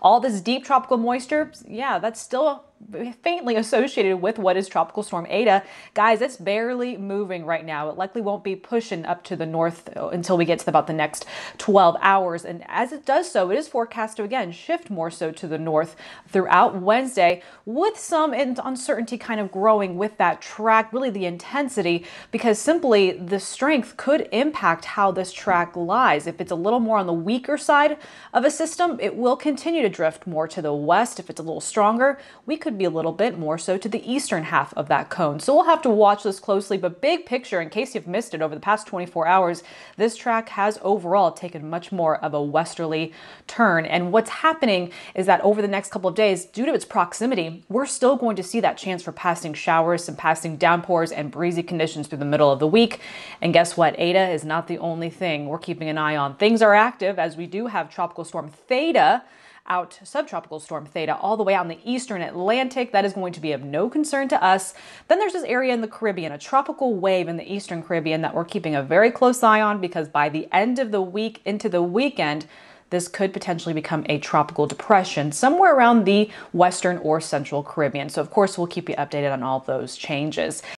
All this deep tropical moisture, yeah, that's still faintly associated with what is Tropical Storm Eta. Guys, it's barely moving right now. It likely won't be pushing up to the north until we get to about the next 12 hours. And as it does so, it is forecast to again shift more so to the north throughout Wednesday with some uncertainty kind of growing with that track, really the intensity, because simply the strength could impact how this track lies. If it's a little more on the weaker side of a system, it will continue to drift more to the west. If it's a little stronger, we could be a little bit more so to the eastern half of that cone. So we'll have to watch this closely, but big picture, in case you've missed it over the past 24 hours, this track has overall taken much more of a westerly turn. And what's happening is that over the next couple of days, due to its proximity, we're still going to see that chance for passing showers, some passing downpours, and breezy conditions through the middle of the week. And guess what? Eta is not the only thing we're keeping an eye on. Things are active as we do have Tropical Storm Theta out subtropical storm theta all the way out in the eastern Atlantic. That is going to be of no concern to us. Then there's this area in the Caribbean, a tropical wave in the eastern Caribbean that we're keeping a very close eye on because by the end of the week into the weekend, this could potentially become a tropical depression somewhere around the western or central Caribbean. So, of course, we'll keep you updated on all those changes.